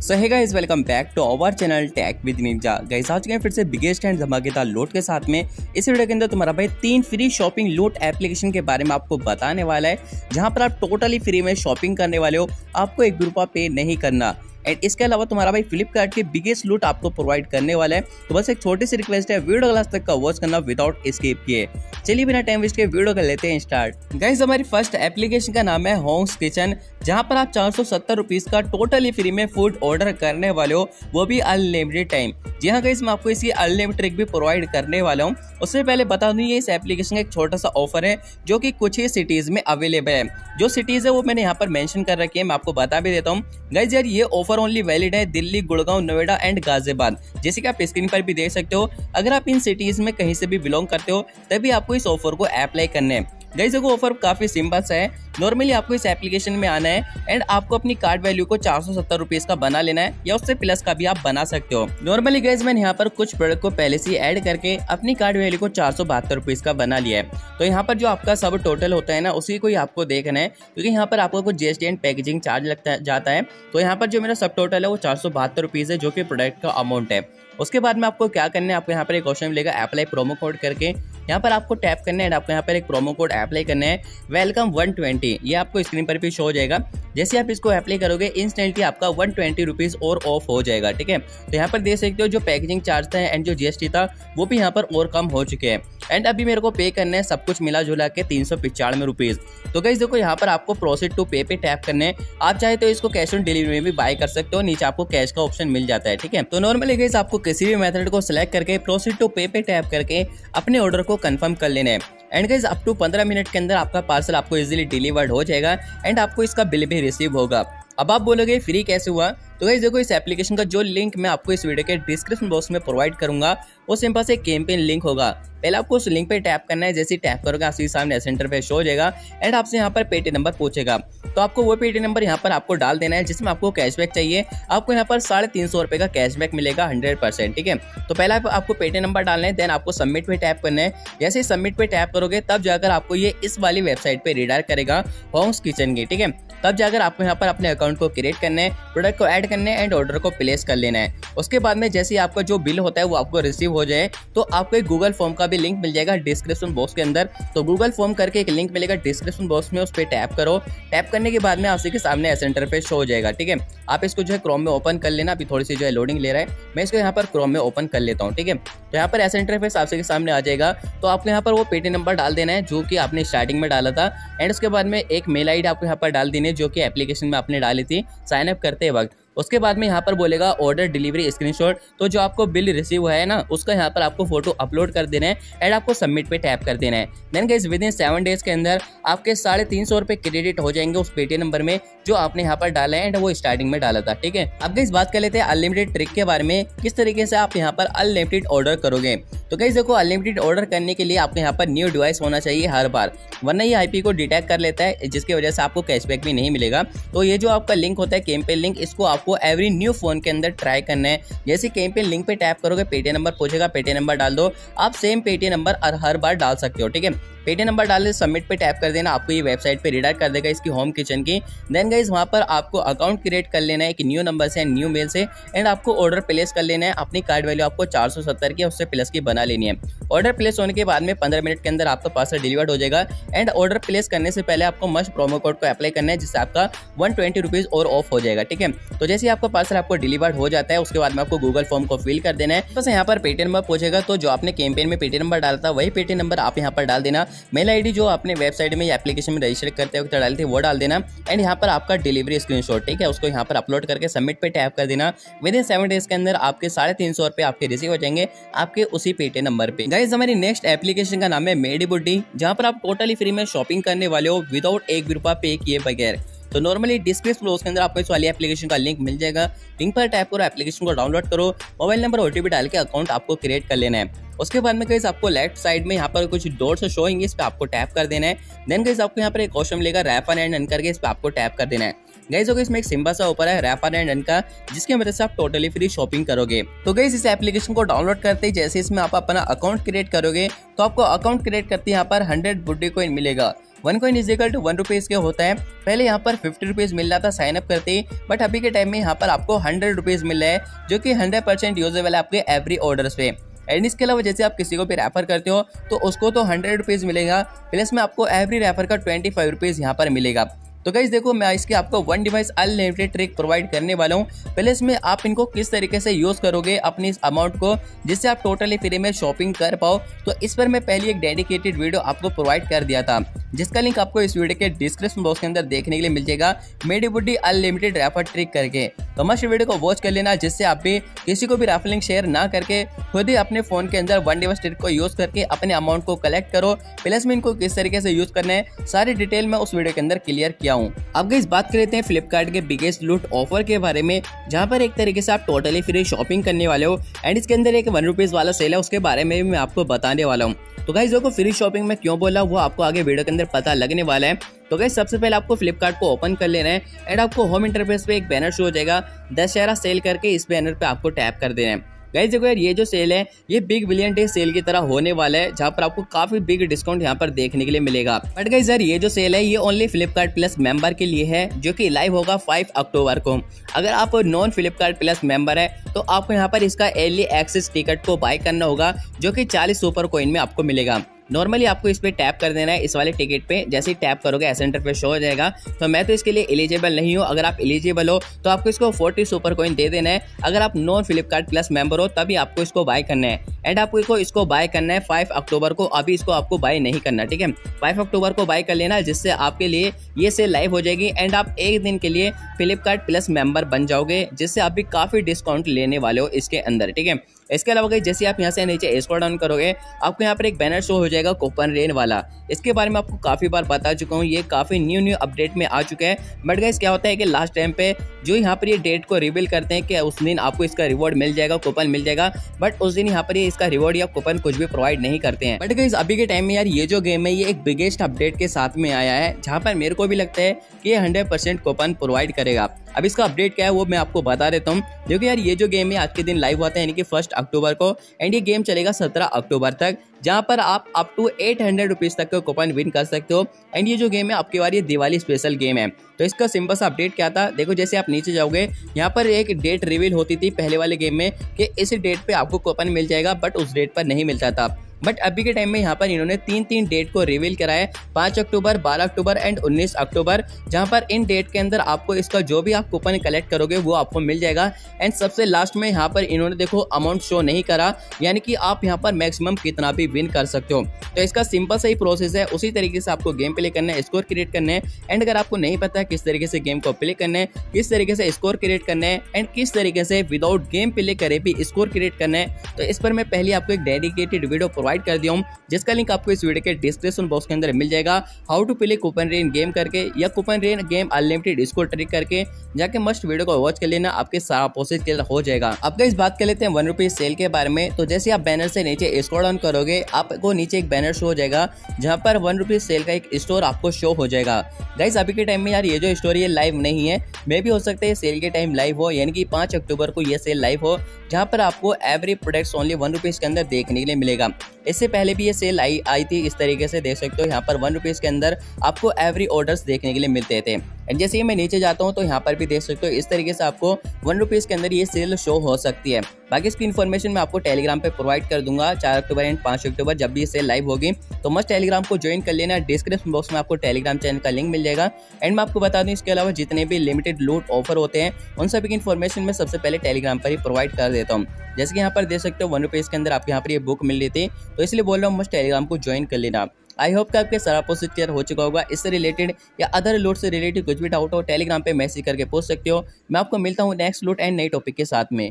So hi guys welcome back to our channel tech with ninja guys आज हैं फिर से बिगेस्ट एंड धमाकेदार लोट के साथ में इस वीडियो के अंदर तुम्हारा भाई तीन फ्री शॉपिंग लोट एप्लीकेशन के बारे में आपको बताने वाला है, जहाँ पर आप टोटली फ्री में शॉपिंग करने वाले हो। आपको एक रुपया पे नहीं करना। एंड इसके अलावा तुम्हारा भाई फ्लिपकार्ट के बिगेस्ट लूट आपको प्रोवाइड करने वाला है। तो बस एक छोटी सी रिक्वेस्ट है वीडियो क्लास तक का वॉच करना विदाउट स्किप किए। चलिए बिना टाइम वेस्ट के वीडियो कर लेते हैं स्टार्ट गाइज़ हमारी फ़र्स्ट एप्लीकेशन का नाम है होम्स किचन जहाँ पर आप चार सौ सत्तर का टोटली फ्री में फ़ूड ऑर्डर करने वाले हो, वो भी अनलिमिटेड टाइम जी हाँ गाइज़ मैं आपको इसकी अनलिमिटेड ट्रिक भी प्रोवाइड करने वाला हूँ। उससे पहले बता दूँ, ये इस एप्लीकेशन का एक छोटा सा ऑफ़र है, जो कि कुछ ही सिटीज़ में अवेलेबल है। जो सिटीज़ है, वो मैंने यहाँ पर मैंशन कर रखी है, मैं आपको बता भी देता हूँ। गाइज़ यार, ये ऑफ़र ओनली वैलिड है दिल्ली, गुड़गांव, नोएडा एंड गाजियाबाद। जैसे कि आप स्क्रीन पर भी देख सकते हो, अगर आप इन सिटीज़ में कहीं से भी बिलोंग करते हो, तभी आपको इस ऑफ़र को अप्लाई करने हैं। गई देखो ऑफ़र काफ़ी सिंपल सा है। नॉर्मली आपको इस एप्लीकेशन में आना है एंड आपको अपनी कार्ड वैल्यू को चार सौ सत्तर का बना लेना है या उससे प्लस का भी आप बना सकते हो। नॉर्मली गैस मैंने यहाँ पर कुछ प्रोडक्ट को पहले से ऐड करके अपनी कार्ड वैल्यू को चार सौ बहत्तर रुपीज़ का बना लिया है। तो यहाँ पर जो आपका सब टोटल होता है ना, उसी को ही आपको देखना है क्योंकि यहाँ पर आपको कुछ जीएसटी एंड पैकेजिंग चार्ज लगता जाता है। तो यहाँ पर जो मेरा सब टोटल है वो चार सौ बहत्तर रुपीज़ है जो कि प्रोडक्ट का अमाउंट है। उसके बाद में आपको क्या करना है, आपको यहाँ पर एक क्वेश्चन मिलेगा अप्लाई प्रोमो कोड करके। यहाँ पर आपको टैप करना है, आपको यहाँ पर एक प्रोमो कोड अप्लाई करना है वेलकम 120 ये आपको स्क्रीन पर भी शो हो जाएगा। जैसे आप इसको अप्लाई करोगे इंस्टेंटली आपका वन ट्वेंटी रुपीज़ और ऑफ़ हो जाएगा, ठीक है? तो यहाँ पर देख सकते हो जो पैकेजिंग चार्ज था एंड जो जीएसटी था, वो भी यहाँ पर और कम हो चुके हैं। एंड अभी मेरे को पे करना है, सब कुछ मिला जुला के तीन सौ पिचानवे रुपीज़ तो गई देखो यहाँ पर आपको प्रोसीड टू पे पे टैप करने है। आप चाहे तो इसको कैश ऑन डिलीवरी में भी बाय कर सकते हो, नीचे आपको कैश का ऑप्शन मिल जाता है, ठीक है? तो नॉर्मली गई आपको किसी भी मेथड को सिलेक्ट करके प्रोसीड टू पे पे टैप करके, अपने ऑर्डर को कंफर्म कर लेना है। एंड गाइज़ अप टू पंद्रह मिनट के अंदर आपका पार्सल आपको इजीली डिलीवर्ड हो जाएगा एंड आपको इसका बिल भी रिसीव होगा। अब आप बोलोगे, फ्री कैसे हुआ? तो गाइज़ देखो इस एप्लीकेशन का जो लिंक मैं आपको इस वीडियो के डिस्क्रिप्शन बॉक्स में प्रोवाइड करूँगा वो सिंपल से कैंपेन लिंक होगा। पहले आपको उस लिंक पे टैप करना है जैसे टैप करोगे आपके सामने सेंटर पे शो हो जाएगा एंड आपसे यहाँ पर पेटी नंबर पूछेगा। तो आपको वो पेटी नंबर यहाँ पर आपको डाल देना है जिसमें आपको कैशबैक चाहिए। आपको यहाँ पर साढ़े तीन सौ रुपए का कैशबैक मिलेगा हंड्रेड परसेंट ठीक है? तो पहले आप, आपको पेटी नंबर डालना है देन आपको सबमिट पे टैप करना है। जैसे सबमिट पे टैप करोगे तब जाकर आपको ये इस वाली वेबसाइट पर रिडायर करेगा होम्स किचन की ठीक है? तब जाकर आपको यहाँ पर अपने अकाउंट को क्रिएट करना है प्रोडक्ट को ऐड करना एंड ऑर्डर को प्लेस कर लेना है। उसके बाद में जैसे आपका जो बिल होता है वो आपको रिसीव हो जाए तो आपको एक गूगल फॉर्म का भी लिंक मिल जाएगा डिस्क्रिप्शन बॉक्स के अंदर। तो गूगल फॉर्म करके एक लिंक मिलेगा डिस्क्रिप्शन बॉक्स में, उस पर टैप करो। टैप करने के बाद में आपसे के सामने सेंटर पे शो हो जाएगा, ठीक है? आप इसको जो है क्रोम में ओपन कर लेना, अभी थोड़ी सी जो है लोडिंग ले रहा है। मैं इसको यहाँ पर क्रोम में ओपन कर लेता हूँ, ठीक है? तो यहाँ पर ऐसा इंटरफेस आपसे के सामने आ जाएगा। तो आपको यहाँ पर वो पेटी नंबर डाल देना है, जो कि आपने स्टार्टिंग में डाला था। एंड उसके बाद में एक मेल आईडी आपको यहाँ पर डाल देनी है जो कि एप्लीकेशन में आपने डाली थी साइनअप करते वक्त। उसके बाद में यहाँ पर बोलेगा ऑर्डर डिलीवरी स्क्रीनशॉट तो जो आपको बिल रिसीव हुआ है ना, उसका यहाँ पर आपको फ़ोटो अपलोड कर देना है एंड आपको सबमिट पे टैप कर देना है। Then guys within seven days के अंदर आपके साढ़े तीन सौ रुपए क्रेडिट हो जाएँगे उस पेटीएम नंबर में, जो आपने यहाँ पर डाला है एंड वो स्टार्टिंग में डाला था, ठीक है? अब इस बात कर लेते हैं अनलिमिटेड ट्रिक के बारे में, किस तरीके से आप यहाँ पर अनलिमिटेड ऑर्डर करोगे। तो कहीं देखो अनलिमिटेड ऑर्डर करने के लिए आपको यहाँ पर न्यू डिवाइस होना चाहिए हर बार, वरना ये आईपी को डिटेक्ट कर लेता है, जिसकी वजह से आपको कैशबैक भी नहीं मिलेगा। तो ये जो आपका लिंक होता है कैंपेन लिंक इसको आपको एवरी न्यू फ़ोन के अंदर ट्राई करना है। जैसे कैंपेन लिंक पे टैप करोगे पेटीएम नंबर पूछेगा पेटीएम नंबर डाल दो। आप सेम पेटीएम नंबर हर बार डाल सकते हो, ठीक है? पेटीएम नंबर डाल सबमिट पे टैप कर देना, आपको ये वेबसाइट पे रिडायरेक्ट कर देगा इसकी होम किचन की। देन गाइज़ वहाँ पर आपको अकाउंट क्रिएट कर लेना है, एक न्यू नंबर से न्यू मेल से एंड आपको ऑर्डर प्लेस कर लेना है। अपनी कार्ड वैल्यू आपको चार सौ सत्तर की, उससे प्लस की बना लेनी है। ऑर्डर प्लेस होने के बाद में पंद्रह मिनट के अंदर आपका पार्सल डिलीवर्ड हो जाएगा। एंड ऑर्डर प्लेस करने से पहले आपको मस्ट प्रोमो कोड को अप्लाई करना है, जिससे आपका वन ट्वेंटी और ऑफ़ हो जाएगा, ठीक है? तो जैसे आपका पार्सल आपको डिलीवर हो जाता है, उसके बाद में आपको गूगल फॉर्म को फिल कर देना है। बस यहाँ पर पेटीएम नंबर पूछेगा तो जो आपने कैंपेन में पेटीएम नंबर डाला था, वही पेटीएम नंबर आप यहाँ पर डाल देना। मेल आईडी जो अपने वेबसाइट में एप्लीकेशन में रजिस्टर करते वक्त डाली थी, वो डाल देना। एंड यहाँ पर आपका डिलीवरी स्क्रीनशॉट ठीक है, उसको यहाँ पर अपलोड करके सबमिट पे टैप कर देना। विद इन सेवन डेज़ के अंदर आपके साढ़े तीन आपके रिसीव हो जाएँगे आपके उसी पेटे नंबर पे। गाइज़ हमारी नेक्स्ट एप्लीकेशन का नाम है मेडी बुड्डी जहाँ पर आप टोटली फ्री में शॉपिंग करने वाले हो विदाउट एक भी रुपया पे किए बगैर। तो नॉर्मली डिस्क्रिप्शन बॉक्स के अंदर आपको इस वाली एप्लीकेशन का लिंक मिल जाएगा। लिंक पर टैप करो एप्लीकेशन को डाउनलोड करो मोबाइल नंबर ओटीपी डाल के अकाउंट आपको क्रिएट कर लेना है। उसके बाद में कहीं आपको लेफ़्ट साइड में यहाँ पर कुछ डोर्स शो होंगे इस पर आपको टैप कर देना है। देन कहीं आपको यहाँ पर एक क्वेश्चन मिलेगा रैफर एंड रन करके इस पर आपको टैप कर देना है। गैस होगा इसमें एक सिंपल सा ऊपर है रैफर एंड रन का, जिसकी मदद से आप टोटली फ्री शॉपिंग करोगे। तो गैस इस एप्लीकेशन को डाउनलोड करते ही जैसे इसमें आप अपना अकाउंट क्रिएट करोगे तो आपको अकाउंट क्रिएट करते यहाँ पर हंड्रेड बुड्डी कोइन मिलेगा। One coin is equal to one rupees के होता है। पहले यहाँ पर फिफ्टी रुपीज़ मिल रहा था साइनअप करते। ही बट अभी के टाइम में यहाँ पर आपको हंड्रेड रुपीज़ मिल रहा है, जो कि हंड्रेड परसेंट यूजेबल है आपके एवरी ऑर्डर पे। एंड इसके अलावा जैसे आप किसी को भी रेफर करते हो तो उसको तो हंड्रेड रुपीज़ मिलेगा। प्लस में आपको एवरी रेफर का ट्वेंटी फाइव रुपीज़ यहाँ पर मिलेगा। तो गाइज़ देखो, मैं इसके आपको one device unlimited trick provide करने वाला हूँ। पहले इसमें आप इनको किस तरीके से यूज़ करोगे अपनी इस अमाउंट को, जिससे आप टोटली फ्री में शॉपिंग कर पाओ। तो इस पर मैं पहले एक डेडिकेटेड वीडियो आपको प्रोवाइड कर दिया था, जिसका लिंक आपको इस वीडियो के डिस्क्रिप्शन बॉक्स के अंदर देखने के लिए मिल जाएगा। मेडी बुड्डी अनलिमिटेड रेफर ट्रिक करके। तो मस्ट वीडियो को वॉच कर लेना, जिससे आप भी किसी को भी रेफर लिंक शेयर ना करके, खुद ही अपने फ़ोन के अंदर वन डिवाइस ट्रिक को यूज़ करके अपने अमाउंट को कलेक्ट करो। प्लस में इनको किस तरीके से यूज़ करना है, सारी डिटेल में उस वीडियो के अंदर क्लियर किया हूँ। अब इस बात कर लेते हैं फ्लिपकार्ट के बिगेस्ट लूट ऑफ़र के बारे में, जहाँ पर एक तरीके से आप टोटली फ्री शॉपिंग करने वाले हो एंड इसके अंदर एक वन रुपीज़ वाला सेल है, उसके बारे में भी मैं आपको बताने वाला हूँ। तो गाइज़ देखो फ्री शॉपिंग में क्यों बोला, वो आपको आगे वीडियो के अंदर पता लगने वाला है। तो गाइज़ सबसे पहले आपको फ्लिपकार्ट को ओपन कर लेना है एंड आपको होम इंटरफेस पे एक बैनर शो हो जाएगा, दशहरा सेल करके इस बैनर पे आपको टैप कर देना है। गाइज़ देखो यार, ये जो सेल है, ये बिग बिलियन डे सेल की तरह होने वाला है, जहाँ पर आपको काफ़ी बिग डिस्काउंट यहाँ पर देखने के लिए मिलेगा। बट गाइज़ यार, ये जो सेल है, ये ओनली फ्लिपकार्ट प्लस मेंबर के लिए है, जो कि लाइव होगा 5 अक्टूबर को। अगर आप नॉन फ्लिपकार्ट प्लस मेंबर है तो आपको यहाँ पर इसका एर्ली एक्सेस टिकट को बाय करना होगा, जो की चालीस सुपर कोइन में आपको मिलेगा। नॉर्मली आपको इस पर टैप कर देना है, इस वाले टिकट पे। जैसे ही टैप करोगे ऐसे इंटरफेस शो हो जाएगा। तो मैं तो इसके लिए एलिजिबल नहीं हूँ। अगर आप एलिजिबल हो तो आपको इसको फोर्टी सुपर कॉइन दे देना है। अगर आप नॉन फ्लिपकार्ट प्लस मेंबर हो, तभी आपको इसको बाय करना है। एंड आपको इसको इसको बाय करना है फाइव अक्टूबर को। अभी इसको आपको बाय नहीं करना, ठीक है? फाइव अक्टूबर को बाय कर लेना, जिससे आपके लिए ये सेल लाइव हो जाएगी। एंड आप एक दिन के लिए फ्लिपकार्ट प्लस मेंबर बन जाओगे, जिससे आप भी काफ़ी डिस्काउंट लेने वाले हो इसके अंदर, ठीक है? इसके अलावा जैसे आप यहाँ से नीचे स्क्रॉल डाउन करोगे, आपको यहाँ पर एक बैनर शो हो जाएगा। कूपन रेन वाला। इसके बारे में आपको काफ़ी बार बता चुका हूँ, ये काफ़ी न्यू न्यू अपडेट में आ चुका है। बट गाइस क्या होता है कि लास्ट टाइम पे जो यहाँ पर ये डेट को रिवील करते हैं कि उस दिन आपको इसका रिवॉर्ड मिल जाएगा कूपन मिल जाएगा बट उस दिन यहाँ पर ये इसका रिवॉर्ड या कूपन कुछ भी प्रोवाइड नहीं करते हैं। बट गाइस अभी के टाइम में यार ये जो गेम है, ये एक बिगेस्ट अपडेट के साथ में आया है, जहाँ पर मेरे को भी लगता है कि ये हंड्रेड परसेंट कूपन प्रोवाइड करेगा। अब इसका अपडेट क्या है, वो मैं आपको बता देता हूँ। क्योंकि यार, ये जो गेम है, आज के दिन लाइव होता है यानी कि फ़र्स्ट अक्टूबर को एंड ये गेम चलेगा सत्रह अक्टूबर तक। जहाँ पर आप up to eight hundred rupees तक का कूपन विन कर सकते हो। एंड ये जो गेम है, आपके बार ये दिवाली स्पेशल गेम है। तो इसका सिंपल सा अपडेट क्या था? देखो, जैसे आप नीचे जाओगे, यहाँ पर एक डेट रिवील होती थी पहले वाले गेम में कि इस डेट पे आपको कूपन मिल जाएगा बट उस डेट पर नहीं मिलता था। बट अभी के टाइम में यहाँ पर इन्होंने तीन तीन डेट को रिवील करा है। पाँच अक्टूबर, बारह अक्टूबर एंड उन्नीस अक्टूबर। जहाँ पर इन डेट के अंदर आपको इसका जो भी आप कूपन कलेक्ट करोगे, वो आपको मिल जाएगा। एंड सबसे लास्ट में यहाँ पर इन्होंने देखो अमाउंट शो नहीं करा। यानी कि आप यहाँ पर मैक्सिमम कितना भी विन कर सकते हो। तो इसका सिंपल सही प्रोसेस है। उसी तरीके से आपको गेम प्ले करना है स्कोर क्रिएट करना है। एंड अगर आपको नहीं पता है किस तरीके से गेम को प्ले करना है, किस तरीके से स्कोर क्रिएट करना है एंड किस तरीके से विदाउट गेम प्ले करे भी स्कोर क्रिएट करना है तो इस पर मैं पहले आपको एक डेडिकेटेड वीडियो प्रोवाइड कर दिया हूँ, जिसका लिंक आपको इस वीडियो के डिस्क्रिप्शन बॉक्स के अंदर मिल जाएगा। How to play coupon rain game करके या कूपन रेन गेम अनलिमिटेड इसको ट्रिक करके, जाके मस्ट वीडियो को वॉच कर लेना, आपके सारा प्रोसेस क्लियर हो जाएगा। अब इस बात कर लेते हैं वन रुपीज़ सेल के बारे में। तो जैसे आप बैनर से नीचे स्क्रॉल ऑन करोगे, आपको नीचे एक बैनर शो हो जाएगा, जहाँ पर वन रुपीज़ सेल का एक स्टोर आपको शो हो जाएगा। गाइस अभी के टाइम में यार ये जो स्टोर ये लाइव नहीं है मे भी हो सकता है सेल के टाइम लाइव हो, यानी कि पाँच अक्टूबर को ये सेल लाइव हो, जहाँ पर आपको every products only one rupees के अंदर देखने के लिए मिलेगा। इससे पहले भी ये सेल आई आई थी, इस तरीके से देख सकते हो, यहाँ पर वन रुपीज़ के अंदर आपको एवरी ऑर्डर्स देखने के लिए मिलते थे। एंड जैसे ही मैं नीचे जाता हूँ तो यहाँ पर भी देख सकते हो, इस तरीके से आपको वन रुपीज़ के अंदर ये सेल शो हो सकती है। बाकी इसकी इन्फॉर्मेशन मैं आपको टेलीग्राम पे प्रोवाइड कर दूँगा, चार अक्टूबर एंड पाँच अक्टूबर जब भी सेल लाइव होगी। तो मस्ट टेलीग्राम को ज्वाइन कर लेना डिस्क्रिप्शन बॉक्स में आपको टेलीग्राम चैनल का लिंक मिल जाएगा। एंड मैं आपको बता दूँ, इसके अलावा जितने भी लिमिटेड लूट ऑफ़र होते हैं, उन सभी की इन्फॉर्मेशन मैं सबसे पहले टेलीग्राम पर ही प्रोवाइड कर देता हूँ। जैसे कि यहाँ पर देख सकते हो वन रुपीज़ के अंदर आपके यहाँ पर ये बुक मिल रही थी तो इसलिए बोल रहा हूँ मस्ट टेलीग्राम को ज्वाइन कर लेना। आई होप कि आपके सारा पोस्ट क्लियर हो चुका होगा। इससे रिलेटेड या अदर लोड से रिलेटेड कुछ भी डाउट हो टेलीग्राम पे मैसेज करके पूछ सकते हो। मैं आपको मिलता हूँ नेक्स्ट लूट एंड नई टॉपिक के साथ में।